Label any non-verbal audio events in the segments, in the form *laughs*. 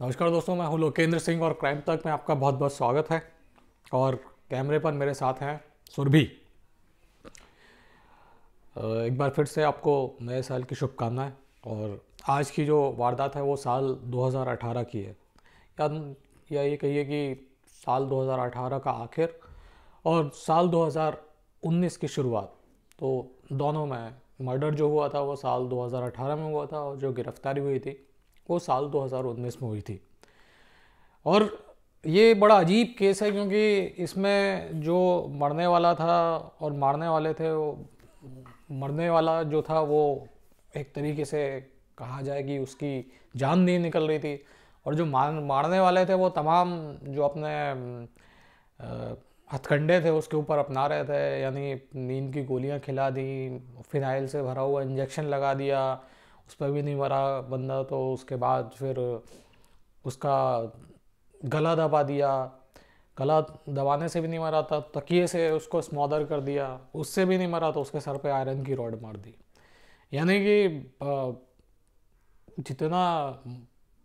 नमस्कार दोस्तों, मैं हूँ लोकेंद्र सिंह और क्राइम तक में आपका बहुत बहुत स्वागत है। और कैमरे पर मेरे साथ हैं सुरभि। एक बार फिर से आपको नए साल की शुभकामनाएँ। और आज की जो वारदात है वो साल 2018 की है। या या ये कहिए कि साल 2018 का आखिर और साल 2019 की शुरुआत। तो दोनों में मर्डर जो हुआ था वो साल 2018 में हुआ था और जो गिरफ्तारी हुई थी। वो साल 2019 में हुई थी। और ये बड़ा अजीब केस है क्योंकि इसमें जो मरने वाला था और मारने वाले थे, वो मरने वाला जो था, वो एक तरीके से कहा जाए कि उसकी जान नहीं निकल रही थी। और जो मार मारने वाले थे, वो तमाम जो अपने हथकंडे थे, उसके ऊपर अपना रहे थे। यानी नींद की गोलियाँ खिला दी, फिनाइल से भरा हुआ इंजेक्शन लगा दिया उस पर भी नहीं मरा बंदा तो उसके बाद फिर उसका गला दबा दिया। गला दबाने से भी नहीं मरा था, तकिए से उसको स्मॉदर कर दिया। उससे भी नहीं मरा तो उसके सर पे आयरन की रॉड मार दी। यानी कि जितना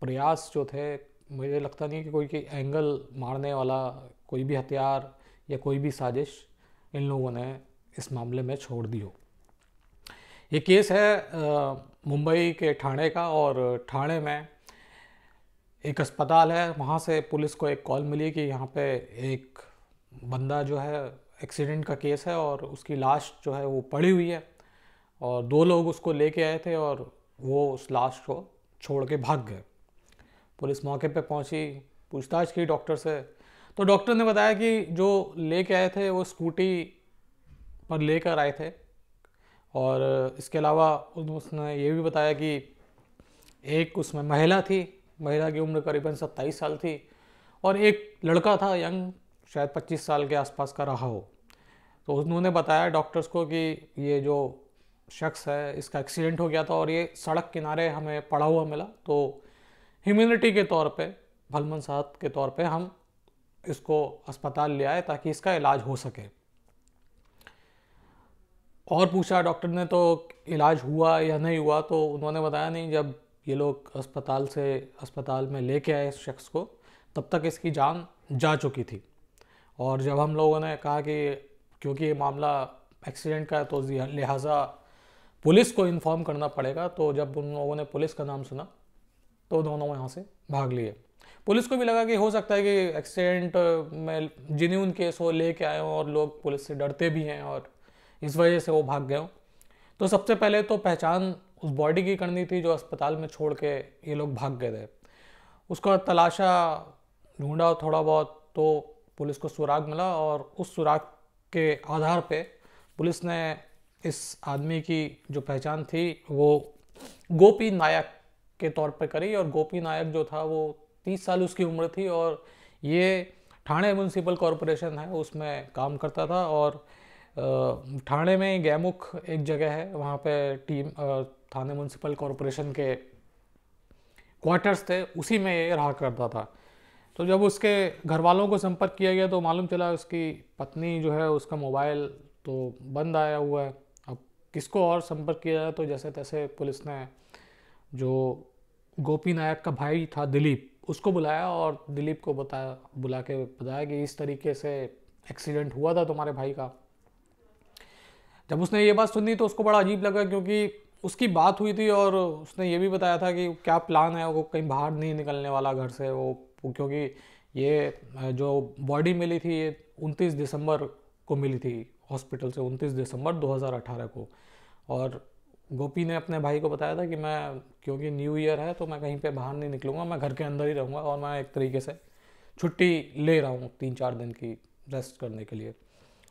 प्रयास जो थे, मुझे लगता नहीं कि कोई की एंगल मारने वाला, कोई भी हथियार या कोई भी साजिश इन लोगों ने इस मामले में छोड़ दी हो। ये केस है मुंबई के ठाणे का और ठाणे में एक अस्पताल है। वहाँ से पुलिस को एक कॉल मिली कि यहाँ पे एक बंदा जो है, एक्सीडेंट का केस है और उसकी लाश जो है वो पड़ी हुई है और दो लोग उसको लेके आए थे और वो उस लाश को छोड़ के भाग गए। पुलिस मौके पे पहुँची, पूछताछ की डॉक्टर से। तो डॉक्टर ने बताया कि जो लेके आए थे वो स्कूटी पर लेकर आए थे। और इसके अलावा उसने ये भी बताया कि एक उसमें महिला थी, महिला की उम्र करीबन सत्ताईस साल थी और एक लड़का था, यंग, शायद पच्चीस साल के आसपास का रहा हो। तो उन्होंने बताया डॉक्टर्स को कि ये जो शख्स है, इसका एक्सीडेंट हो गया था और ये सड़क किनारे हमें पड़ा हुआ मिला। तो ह्यूमिनिटी के तौर पे, भलमन साहब के तौर पे हम इसको अस्पताल ले आए ताकि इसका इलाज हो सके। और पूछा, डॉक्टर, ने तो इलाज हुआ या नहीं हुआ? तो उन्होंने बताया, नहीं, जब ये लोग अस्पताल से, अस्पताल में लेके आए इस शख्स को, तब तक इसकी जान जा चुकी थी। और जब हम लोगों ने कहा कि क्योंकि ये मामला एक्सीडेंट का है तो लिहाजा पुलिस को इन्फॉर्म करना पड़ेगा। तो जब उन लोगों ने पुलिस का नाम सुना तो दोनों यहाँ से भाग लिए। पुलिस को भी लगा कि हो सकता है कि एक्सीडेंट में जिन्यून केस हो, लेके आए हों और लोग पुलिस से डरते भी हैं और इस वजह से वो भाग गए हों। तो सबसे पहले तो पहचान उस बॉडी की करनी थी जो अस्पताल में छोड़ के ये लोग भाग गए थे। उसका तलाशा ढूंढा थोड़ा बहुत तो पुलिस को सुराग मिला और उस सुराग के आधार पे पुलिस ने इस आदमी की जो पहचान थी, वो गोपी नायक के तौर पर करी और गोपी नायक जो था वो तीस साल उसकी उम्र थी और ये ठाणे म्यूनसिपल कॉरपोरेशन है, उसमें काम करता था और ठाणे में गैमुख एक जगह है, वहाँ पे टीम थाने म्यूनसिपल कॉरपोरेशन के क्वार्टर्स थे, उसी में ये रहा करता था। तो जब उसके घर वालों को संपर्क किया गया तो मालूम चला उसकी पत्नी जो है, उसका मोबाइल तो बंद आया हुआ है। अब किसको और संपर्क किया जाए तो जैसे तैसे पुलिस ने जो गोपी नायक का भाई था दिलीप, उसको बुलाया और दिलीप को बताया, बुला के बताया कि इस तरीके से एक्सीडेंट हुआ था तुम्हारे भाई का। जब उसने ये बात सुनी तो उसको बड़ा अजीब लगा क्योंकि उसकी बात हुई थी और उसने ये भी बताया था कि क्या प्लान है वो कहीं बाहर नहीं निकलने वाला घर से वो क्योंकि ये जो बॉडी मिली थी ये उनतीस दिसंबर को मिली थी हॉस्पिटल से, उनतीस दिसंबर 2018 को। और गोपी ने अपने भाई को बताया था कि मैं, क्योंकि न्यू ईयर है तो मैं कहीं पे बाहर नहीं निकलूँगा, मैं घर के अंदर ही रहूँगा और मैं एक तरीके से छुट्टी ले रहा हूँ तीन चार दिन की रेस्ट करने के लिए।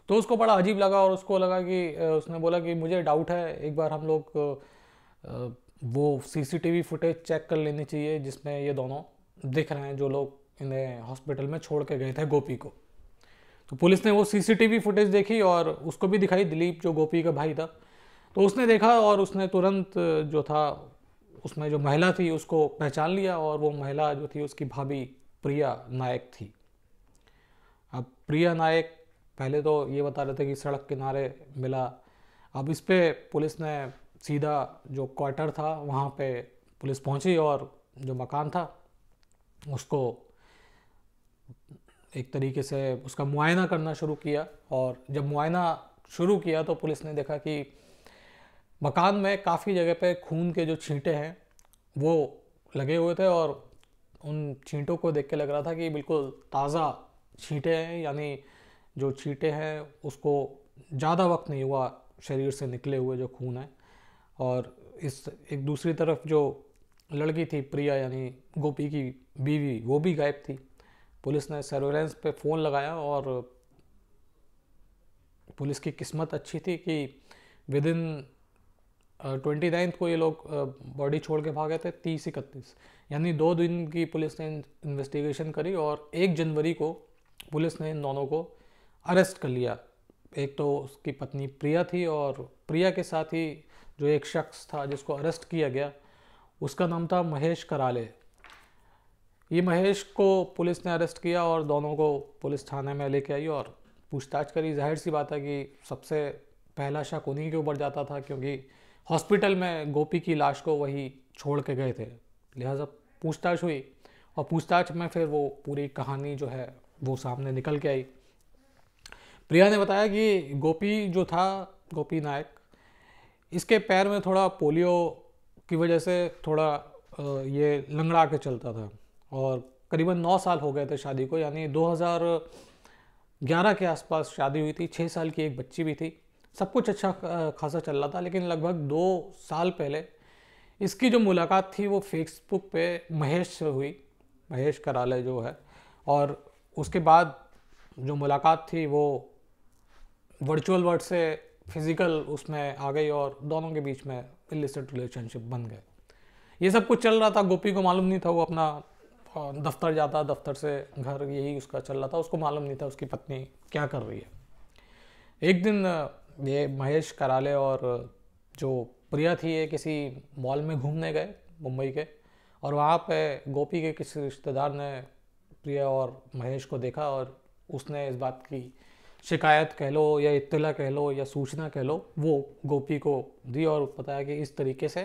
तो उसको बड़ा अजीब लगा और उसको लगा कि उसने बोला कि मुझे डाउट है, एक बार हम लोग वो सीसीटीवी फुटेज चेक कर लेनी चाहिए जिसमें ये दोनों दिख रहे हैं, जो लोग इन्हें हॉस्पिटल में छोड़ के गए थे गोपी को। तो पुलिस ने वो सीसीटीवी फुटेज देखी और उसको भी दिखाई, दिलीप जो गोपी का भाई था तो उसने देखा और उसने तुरंत, जो था, उसमें जो महिला थी उसको पहचान लिया और वो महिला जो थी उसकी भाभी प्रिया नायक थी। अब प्रिया नायक पहले तो ये बता रहे थे कि सड़क किनारे मिला। अब इस पर पुलिस ने सीधा जो क्वार्टर था, वहाँ पे पुलिस पहुँची और जो मकान था, उसको एक तरीके से उसका मुआयना करना शुरू किया। और जब मुआयना शुरू किया तो पुलिस ने देखा कि मकान में काफ़ी जगह पे खून के जो छींटे हैं, वो लगे हुए थे और उन छींटों को देख के लग रहा था कि बिल्कुल ताज़ा छींटे हैं, यानी जो छींटे हैं, उसको ज़्यादा वक्त नहीं हुआ शरीर से निकले हुए जो खून है। और इस एक दूसरी तरफ़ जो लड़की थी प्रिया, यानी गोपी की बीवी, वो भी गायब थी। पुलिस ने सर्वेलेंस पे फ़ोन लगाया और पुलिस की किस्मत अच्छी थी कि विद इन ट्वेंटी नाइन्थ को ये लोग बॉडी छोड़ के भागे थे, तीस इकतीस। यानी दो दिन की पुलिस ने इन्वेस्टिगेशन करी और एक जनवरी को पुलिस ने इन दोनों को अरेस्ट कर लिया। एक तो उसकी पत्नी प्रिया थी और प्रिया के साथ ही जो एक शख्स था जिसको अरेस्ट किया गया, उसका नाम था महेश कराले। ये महेश को पुलिस ने अरेस्ट किया और दोनों को पुलिस थाने में लेके आई और पूछताछ करी। ज़ाहिर सी बात है कि सबसे पहला शक उन्हीं के ऊपर जाता था क्योंकि हॉस्पिटल में गोपी की लाश को वही छोड़ के गए थे। लिहाजा पूछताछ हुई और पूछताछ में फिर वो पूरी कहानी जो है वो सामने निकल के आई। प्रिया ने बताया कि गोपी जो था, गोपी नायक, इसके पैर में थोड़ा पोलियो की वजह से थोड़ा ये लंगड़ा के चलता था और करीबन नौ साल हो गए थे शादी को, यानी 2011 के आसपास शादी हुई थी छः साल की एक बच्ची भी थी। सब कुछ अच्छा खासा चल रहा था, लेकिन लगभग दो साल पहले इसकी जो मुलाकात थी, वो फेसबुक पे महेश से हुई, महेश कराले जो है। और उसके बाद जो मुलाकात थी, वो वर्चुअल वर्ड से फ़िज़िकल उसमें आ गई और दोनों के बीच में इलिसिट रिलेशनशिप बन गए। ये सब कुछ चल रहा था, गोपी को मालूम नहीं था, वो अपना दफ्तर जाता, दफ्तर से घर, यही उसका चल रहा था, उसको मालूम नहीं था उसकी पत्नी क्या कर रही है। एक दिन ये महेश कराले और जो प्रिया थी, ये किसी मॉल में घूमने गए, मुंबई के, और वहाँ पे गोपी के किसी रिश्तेदार ने प्रिया और महेश को देखा और उसने इस बात की शिकायत कह लो या इतला कह लो या सूचना कह लो, वो गोपी को दी और बताया कि इस तरीके से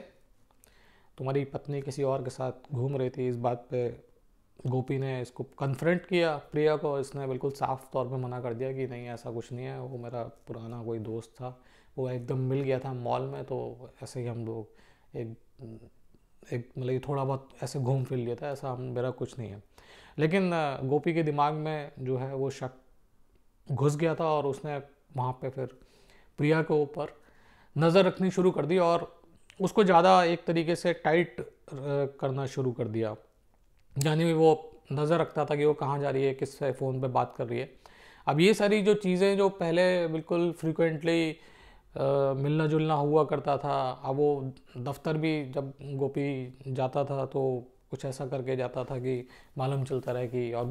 तुम्हारी पत्नी किसी और के साथ घूम रही थी। इस बात पे गोपी ने इसको कन्फ्रंट किया, प्रिया को इसने बिल्कुल साफ़ तौर पे मना कर दिया कि नहीं, ऐसा कुछ नहीं है, वो मेरा पुराना कोई दोस्त था, वो एकदम मिल गया था मॉल में तो ऐसे ही हम लोग एक एक मतलब थोड़ा बहुत ऐसे घूम फिर लिया था, ऐसा हम, मेरा कुछ नहीं है। लेकिन गोपी के दिमाग में जो है वो शक घुस गया था और उसने वहाँ पे फिर प्रिया के ऊपर नज़र रखनी शुरू कर दी और उसको ज़्यादा एक तरीके से टाइट करना शुरू कर दिया। यानी वो नज़र रखता था कि वो कहाँ जा रही है, किस फ़ोन पे बात कर रही है। अब ये सारी जो चीज़ें जो पहले बिल्कुल फ्रिक्वेंटली मिलना जुलना हुआ करता था, अब वो दफ्तर भी जब गोपी जाता था तो कुछ ऐसा करके जाता था कि मालूम चलता रहे कि और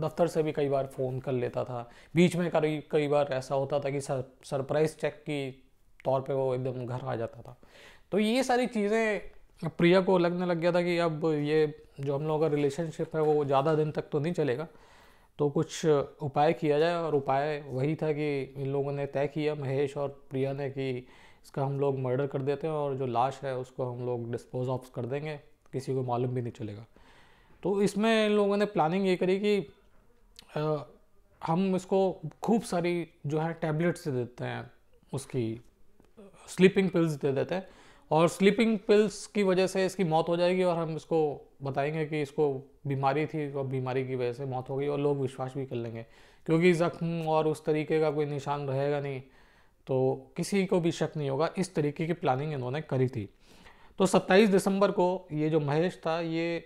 दफ्तर से भी कई बार फ़ोन कर लेता था। बीच में कई कई बार ऐसा होता था कि सर, सरप्राइज़ चेक की तौर पे वो एकदम घर आ जाता था। तो ये सारी चीज़ें प्रिया को लगने लग गया था कि अब ये जो हम लोगों का रिलेशनशिप है वो ज़्यादा दिन तक तो नहीं चलेगा। तो कुछ उपाय किया जाए और उपाय वही था कि इन लोगों ने तय किया महेश और प्रिया ने कि इसका हम लोग मर्डर कर देते हैं और जो लाश है उसको हम लोग डिस्पोज ऑफ़ कर देंगे। किसी को मालूम भी नहीं चलेगा। तो इसमें इन लोगों ने प्लानिंग ये करी कि आ, हम इसको खूब सारी जो है टैबलेट्स दे देते हैं उसकी स्लीपिंग पिल्स दे देते हैं और स्लीपिंग पिल्स की वजह से इसकी मौत हो जाएगी और हम इसको बताएँगे कि इसको बीमारी थी और बीमारी की वजह से मौत हो गई और लोग विश्वास भी कर लेंगे। क्योंकि ज़ख्म और उस तरीके का कोई निशान रहेगा नहीं तो किसी को भी शक नहीं होगा। इस तरीके की प्लानिंग इन्होंने करी थी। तो 27 दिसंबर को ये जो महेश था, ये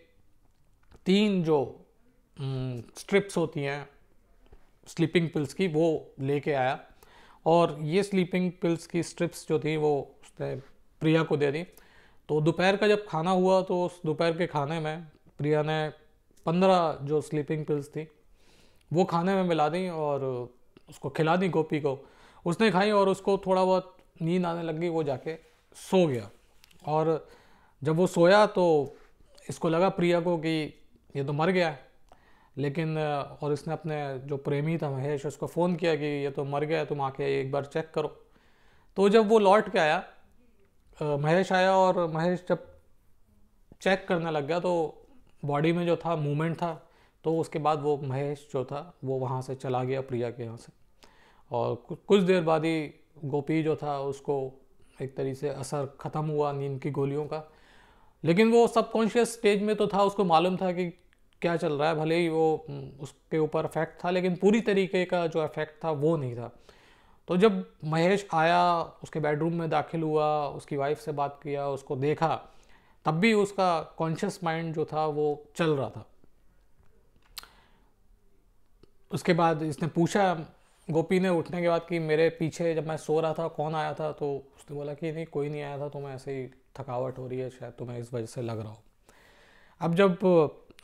तीन जो स्ट्रिप्स होती हैं स्लीपिंग पिल्स की, वो लेके आया। और ये स्लीपिंग पिल्स की स्ट्रिप्स जो थी, वो उसने प्रिया को दे दी। तो दोपहर का जब खाना हुआ तो उस दोपहर के खाने में प्रिया ने पंद्रह जो स्लीपिंग पिल्स थी, वो खाने में मिला दी और उसको खिला दी गोपी को। उसने खाई और उसको थोड़ा बहुत नींद आने लगी वो जाके सो गया। और जब वो सोया तो इसको लगा प्रिया को कि ये तो मर गया है। लेकिन, और इसने अपने जो प्रेमी था महेश, उसको फ़ोन किया कि ये तो मर गया है, तुम आके एक बार चेक करो। तो जब वो लौट के आया महेश आया और महेश जब चेक करने लग गया तो बॉडी में जो था, मूवमेंट था तो उसके बाद वो महेश जो था, वो वहाँ से चला गया प्रिया के यहाँ से। और कुछ देर बाद ही गोपी जो था, उसको एक तरीके से असर ख़त्म हुआ नींद की गोलियों का। लेकिन वो सबकॉन्शियस स्टेज में तो था, उसको मालूम था कि क्या चल रहा है, भले ही वो उसके ऊपर इफ़ेक्ट था, लेकिन पूरी तरीके का जो इफ़ेक्ट था वो नहीं था। तो जब महेश आया, उसके बेडरूम में दाखिल हुआ, उसकी वाइफ से बात किया, उसको देखा, तब भी उसका कॉन्शियस माइंड जो था वो चल रहा था। उसके बाद इसने पूछा गोपी ने उठने के बाद कि मेरे पीछे जब मैं सो रहा था, कौन आया था तो उसने बोला कि नहीं, कोई नहीं आया था तो मैं ऐसे ही थकावट हो रही है, शायद तुम्हें इस वजह से लग रहा हो। अब जब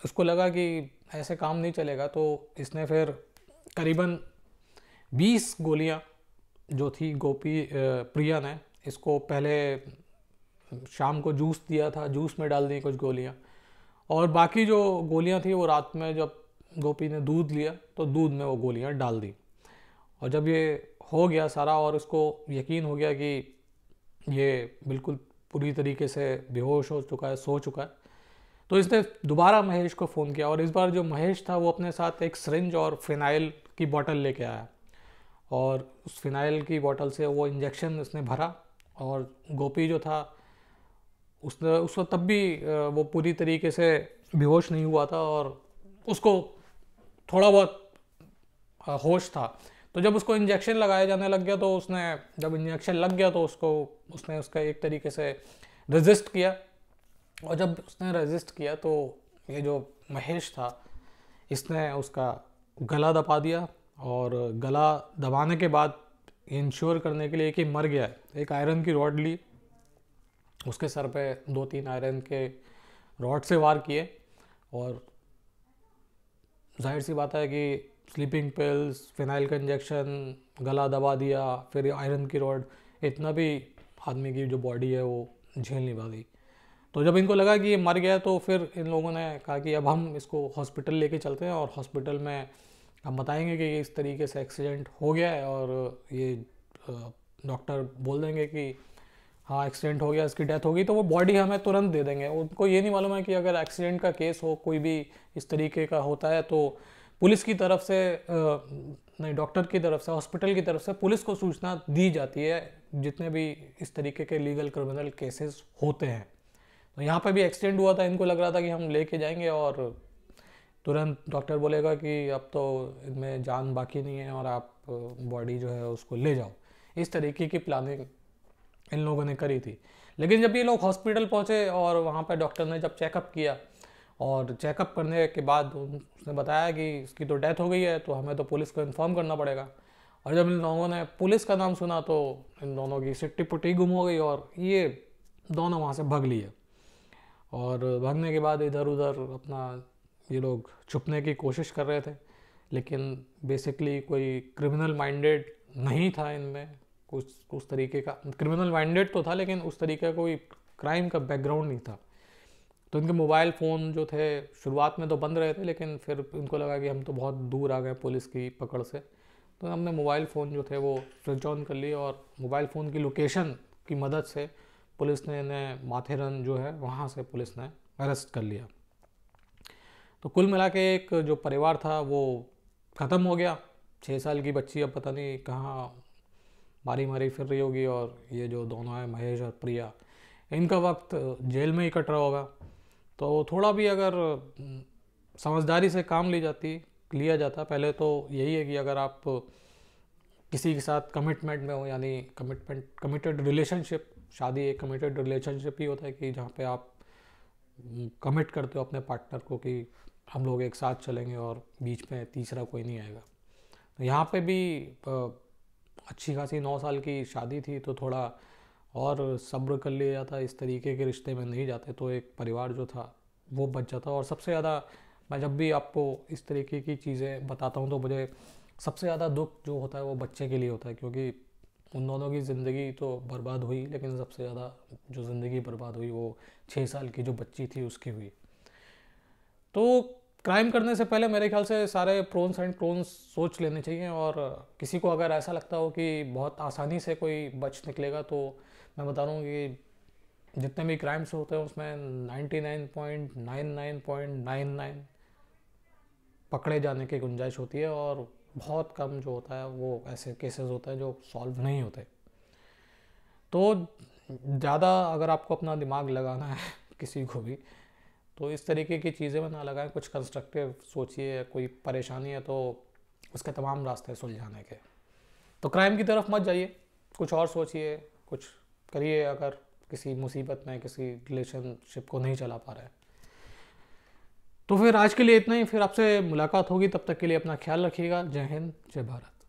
उसको लगा कि ऐसे काम नहीं चलेगा तो इसने फिर करीबन 20 गोलियाँ जो थी गोपी प्रिया ने, इसको पहले शाम को जूस दिया था, जूस में डाल दी कुछ गोलियाँ। और बाकी जो गोलियाँ थी, वो रात में जब गोपी ने दूध लिया तो दूध में वो गोलियाँ डाल दी। और जब ये हो गया सारा और उसको यकीन हो गया कि ये बिल्कुल पूरी तरीके से बेहोश हो चुका है, सो चुका है तो इसने दोबारा महेश को फ़ोन किया और इस बार जो महेश था वो अपने साथ एक सरिंज और फिनाइल की बोतल लेके आया और उस फिनाइल की बोतल से वो इंजेक्शन उसने भरा और गोपी जो था उसने उसको तब भी वो पूरी तरीके से बेहोश नहीं हुआ था और उसको थोड़ा बहुत होश था। तो जब उसको इंजेक्शन लगाया जाने लग गया तो उसने, जब इंजेक्शन लग गया तो उसको, उसने उसका एक तरीके से रजिस्ट किया। और जब उसने रजिस्ट किया तो ये जो महेश था, इसने उसका गला दबा दिया और गला दबाने के बाद इंश्योर करने के लिए कि मर गया है। एक आयरन की रॉड ली, उसके सर पे दो तीन आयरन के रॉड से वार किए और ज़ाहिर सी बात है कि स्लीपिंग पिल्स फिनाइल का इंजेक्शन गला दबा दिया, फिर आयरन की रॉड इतना भी आदमी की जो बॉडी है वो झेल नहीं पाती। तो जब इनको लगा कि ये मर गया तो फिर इन लोगों ने कहा कि अब हम इसको हॉस्पिटल लेके चलते हैं और हॉस्पिटल में हम बताएँगे कि इस तरीके से एक्सीडेंट हो गया है और ये डॉक्टर बोल देंगे कि हाँ एक्सीडेंट हो गया, इसकी डेथ होगी तो वो बॉडी हमें तुरंत दे देंगे। उनको ये नहीं मालूम है कि अगर एक्सीडेंट का केस हो, कोई भी इस तरीके का होता है तो पुलिस की तरफ़ से नहीं, डॉक्टर की तरफ़ से, हॉस्पिटल की तरफ़ से पुलिस को सूचना दी जाती है, जितने भी इस तरीके के लीगल क्रिमिनल केसेस होते हैं। तो यहाँ पे भी एक्सीडेंट हुआ था, इनको लग रहा था कि हम लेके जाएँगे और तुरंत डॉक्टर बोलेगा कि अब तो इनमें जान बाकी नहीं है और आप बॉडी जो है उसको ले जाओ। इस तरीके की प्लानिंग इन लोगों ने करी थी। लेकिन जब ये लोग हॉस्पिटल पहुँचे और वहाँ पर डॉक्टर ने जब चेकअप किया और चेकअप करने के बाद उसने बताया कि इसकी तो डेथ हो गई है तो हमें तो पुलिस को इन्फॉर्म करना पड़ेगा। और जब इन लोगों ने पुलिस का नाम सुना तो इन दोनों की सिट्टी पुट्टी गुम हो गई और ये दोनों वहाँ से भग लिए। और भागने के बाद इधर उधर अपना ये लोग छुपने की कोशिश कर रहे थे, लेकिन बेसिकली कोई क्रिमिनल माइंडेड नहीं था इनमें। कुछ, उस तरीके का क्रिमिनल माइंडेड तो था, लेकिन उस तरीके का कोई क्राइम का बैकग्राउंड नहीं था। तो इनके मोबाइल फ़ोन जो थे, शुरुआत में तो बंद रहे थे, लेकिन फिर इनको लगा कि हम तो बहुत दूर आ गए पुलिस की पकड़ से। तो हमने मोबाइल फ़ोन जो थे, वो स्विच ऑन कर लिए और मोबाइल फ़ोन की लोकेशन की मदद से पुलिस ने इन्हें माथेरन जो है, वहाँ से पुलिस ने अरेस्ट कर लिया। तो कुल मिला के एक जो परिवार था, वो ख़त्म हो गया। छः साल की बच्ची, अब पता नहीं कहाँ मारी मारी फिर रही होगी और ये जो दोनों हैं, महेश और प्रिया, इनका वक्त जेल में ही कट रहा होगा। तो थोड़ा भी अगर समझदारी से काम ली जाती, लिया जाता, पहले तो यही है कि अगर आप किसी के साथ कमिटमेंट में हो, यानी कमिटमेंट कमिटेड रिलेशनशिप शादी एक कमिटेड रिलेशनशिप ही होता है कि जहाँ पे आप कमिट करते हो अपने पार्टनर को कि हम लोग एक साथ चलेंगे और बीच में तीसरा कोई नहीं आएगा। तो यहाँ पे भी अच्छी खासी नौ साल की शादी थी तो थोड़ा और सब्र कर लिया जाता, इस तरीके के रिश्ते में नहीं जाते तो एक परिवार जो था, वो बच जाता। और सबसे ज़्यादा मैं जब भी आपको इस तरीके की चीज़ें बताता हूँ तो मुझे सबसे ज़्यादा दुख जो होता है, वो बच्चे के लिए होता है, क्योंकि उन दोनों की ज़िंदगी तो बर्बाद हुई, लेकिन सबसे ज़्यादा जो ज़िंदगी बर्बाद हुई, वो छः साल की जो बच्ची थी, उसकी हुई। तो क्राइम करने से पहले मेरे ख्याल से सारे प्रोन्स एंड प्रोन्स सोच लेने चाहिए, और किसी को अगर ऐसा लगता हो कि बहुत आसानी से कोई बच निकलेगा तो मैं बता रहा हूँ कि जितने भी क्राइम्स होते हैं उसमें 99.99.99 पकड़े जाने की गुंजाइश होती है और बहुत कम जो होता है वो ऐसे केसेस होते हैं जो सॉल्व नहीं होते। तो ज़्यादा अगर आपको अपना दिमाग लगाना है *laughs* किसी को भी तो इस तरीके की चीज़ें में ना लगाएँ, कुछ कंस्ट्रक्टिव सोचिए, कोई परेशानी है तो उसके तमाम रास्ते सुलझाने के। तो क्राइम की तरफ़ मत जाइए, कुछ और सोचिए, कुछ करिए अगर किसी मुसीबत में, किसी रिलेशनशिप को नहीं चला पा रहे तो फिर आज के लिए इतना ही। फिर आपसे मुलाकात होगी। तब तक के लिए अपना ख्याल रखिएगा। जय हिंद, जय भारत।